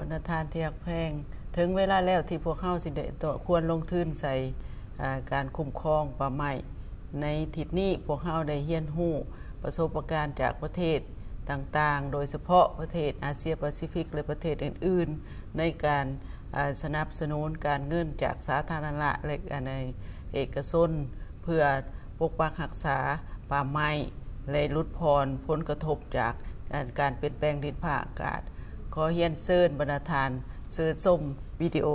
บรรทานที่ฮักแพง ถึงเวลาแล้วที่พวกเฮาสิได้ตัวควรลงทุนใส่การคุ้มครองป่าไม้ในทิศนี้พวกเฮาได้เรียนรู้ ประสบการณ์จากประเทศต่างๆ โดยเฉพาะประเทศอาเซียแปซิฟิก และประเทศอื่น ๆ ในการสนับสนุนการเงินจากสาธารณะและในเอกชนเพื่อปกปักรักษาป่าไม้และลดพรผลกระทบจากการเปลี่ยนแปลงดินภาคอากาศ ขอเฮียนเซิร์นบรรทานเซิญส้มวิดีโอ